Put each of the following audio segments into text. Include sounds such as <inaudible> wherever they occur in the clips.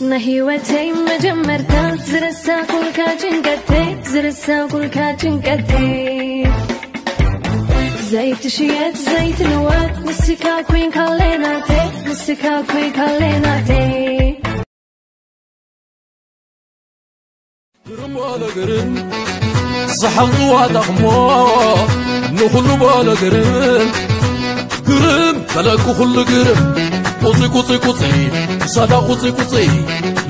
نهيوتي مجمر تلت زرسا كل كاجن قديك زرسا كل كاجن قديك زيت شيت زيت نوات نسكا كوين كالينا تيك نسكا كوين كالينا تيك قرم صحب وادغمو نخل قرم قرم فلك خل قرم قصي قصي قصي صدا قصي قصي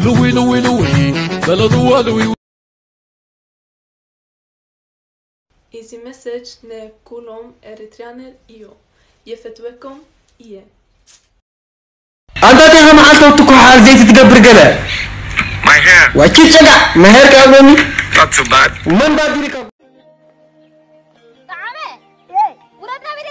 لوي لوي لوي بلد ولوي Easy message ne kulom eritreaner io. يفتوكم إيه. أنت تيجي معك تكحل زيت تقبر قلا My hair, وأكيد شجع مهر كابني not too bad. من إيه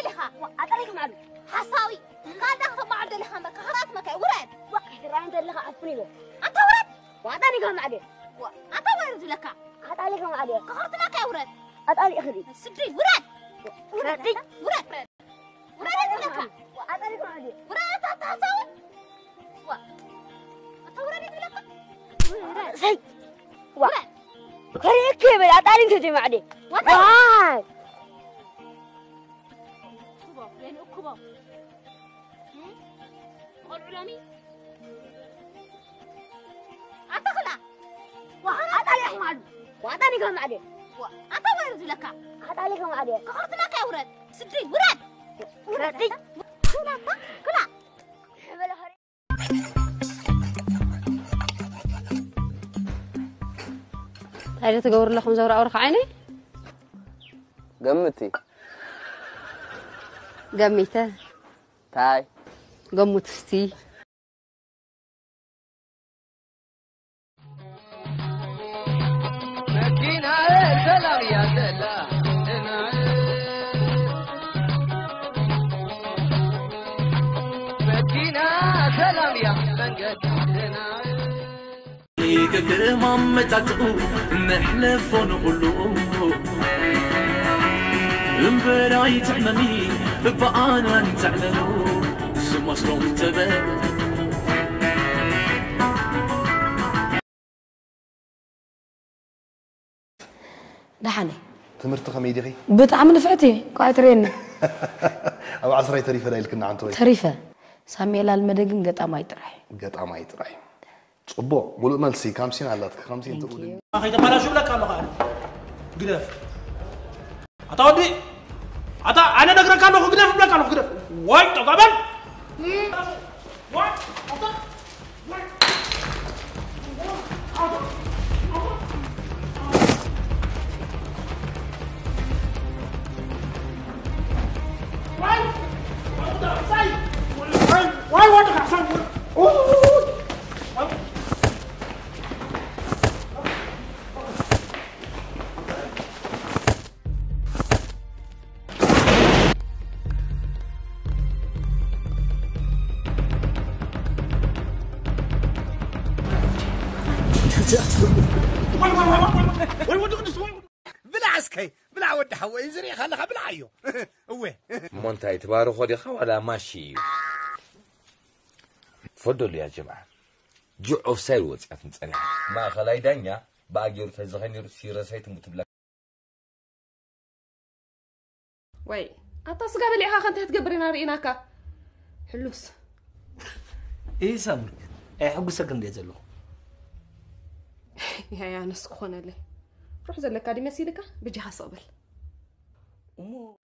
لها. اعطيك معلم حصاوي. قاعد اخذ بعض لها ما كهرات ما كاي ورد. وقت راند لها عفني له أنت ورد. واعطاني كم عليه انت ورد لك. اعطاني كم عليه كهرت ما كاي ورد. اعطاني أخذي. سدري ورد. ورد. ورد. ورد زي ورد هيك كيف اعطاني انت جماعة واي كباب لأنه كباب قول علامي أتخلع وأعطاني أحمد وأعطاني كم عليه أنت ورد لك أعطاني كم عليه كهرت ما كورد سدري ورد وردي كلا كلا هل تقور لكم زهرة أورخ عيني؟ قمتي قميته تاي قمت ستي قدر كل مامتاتو نحلف قلو براية تعممي بقانا نتعلنو سما سلوم تبان دحني. تمرت خمي دقي بتعمل نفعتي قاعد ترينا أو عصري تريفه ليلك كنا عن توي تريفه سامي لا المدقن قطع ما يطرح قطع ما يطرح ፅቡቅ ሙሉእ መልሲ ካምሲን ኣላትካ ካምሲን ትብሉ ከይተባላሹ ብለካ ኣለኻ ኣነ ግደፍ ኣታ ወዲ ኣታ ኣነ ነግረካ ኣለኹ ግደፍ ብለካ ኣለኹ ግደፍ ዋይ ጠጋበል ዋይ ኣታ عسكي بلا ود حوي زري خلخ بلعيو هو <laughs> <laughs> مونتا يتبارو خدي ولا ماشي فضل يا جماعة. جعف ساير وصف نصنع ما خلاي دنيا؟ باجير تزخنير سيرسيت متبلا وي أنت سغا بلعها خنت هتقبرنا ريناكا حلوس. <laughs> إيه سامر اي حق سكن دي يا يا نسخونه لي. روح زل هذه مسيدك بجي حصبل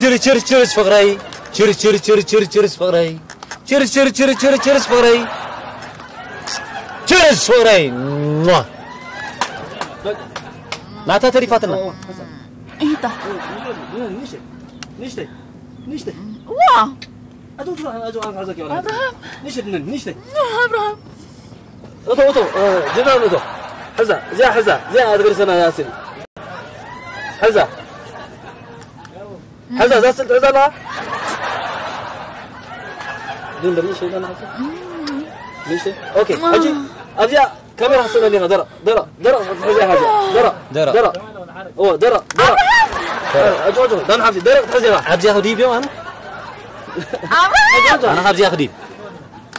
جري جري جري فقري جري جري جري جري جري فقري جري جري جري جري جري فقري جري فقري لا تتري فاتنا ايتا نشتي نشتي نشتي واو أدو فرح أدو أنا عزك جنان أتو حزة زي حزة زي أدرسنا ياسين ياسين حزة حزة زاسل حزة لا. دين بري شيء أنا عارف نشتي أوكي أجي. أجي كاميرا حسنا لنا درا درا درا. حزة حزة درا درا. درا. أوه درا درا. أجو أجو دان حبزي درا. حزة حبزي أخو ديب يوم أنا؟ أنا حبزي أخو ديب.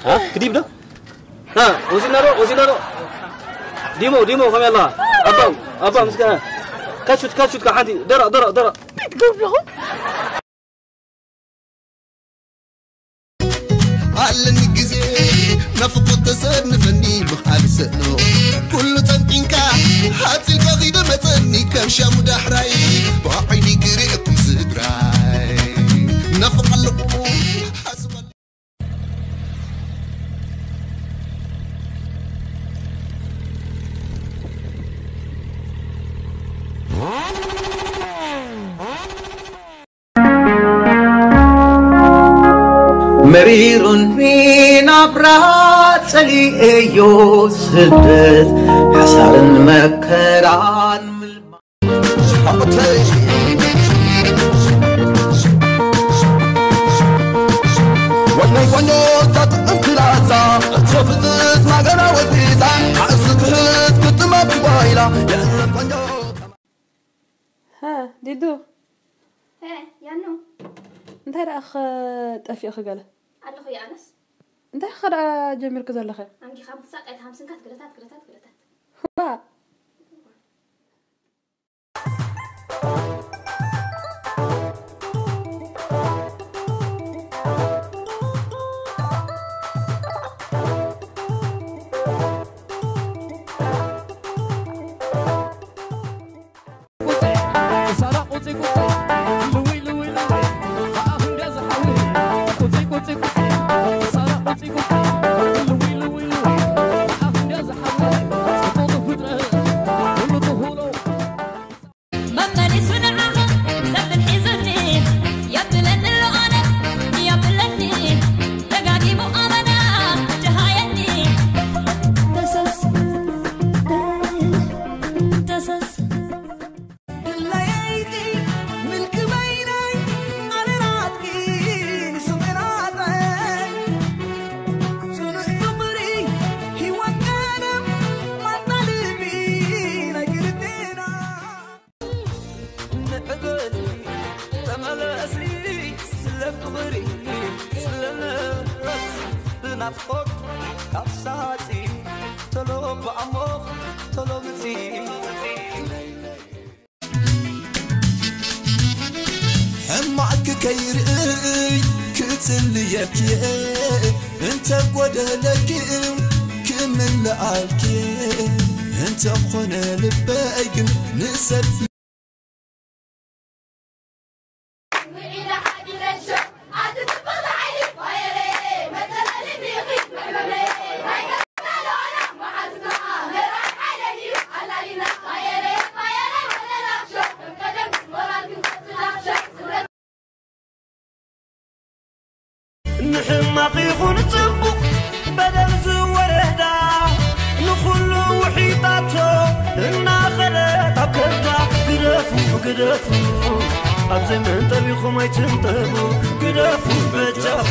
ها؟ كديب ده؟ ها وزينا رو وزينا رو ديمو ديمو يلا أبا أبا مسكها كاتشوت كاتشوت كحنتي درا درا درا ኣለኒ ግዜ ናፍቆት ተሰንፈኒ ምኽኣል ሰእኖ ኩሉ ፀንጢንካ ሓፂልካ ኺደ መፀኒ ከም ሻሙ ዳሕራይ ብዓይኒ ክርእኩም መሪሩን ናብራ ጸሊአዮ ስደት ሓሳርን መከራን ወናይ ቆንጆ ታጥዕም ክላዛ እትፍዝዝ ማገና ወጢዛ ዓእሲ ክህት ክትመት ዋይላ የእለም ቆንጆ ها ديدو هي يانو እንታይ ደኣ ጠፊእኺ ገለ ኣለኹ ያ ኣነስ እንታይ ኸ ደኣ ጀሚርክ ዘለኸ ኣንጊኻ ምሳቃይት ሃምስንካት ግለታት ግለታት ግለታት ናፍቆት ካብ ሳፂ ተሎ ብዓሞኽ ተሎ ምፂ ሕማዕክ ከይርእይ ክትልየክየ እንተ ጐደለክው ክምልኣልክ እንተ ኾነ ልበይ ግን ንሰብ ግደፉ ግደፉ ኣብ ዘመን ጠቢኹም ኣይትንጠቡ ግደፉ በጃኹ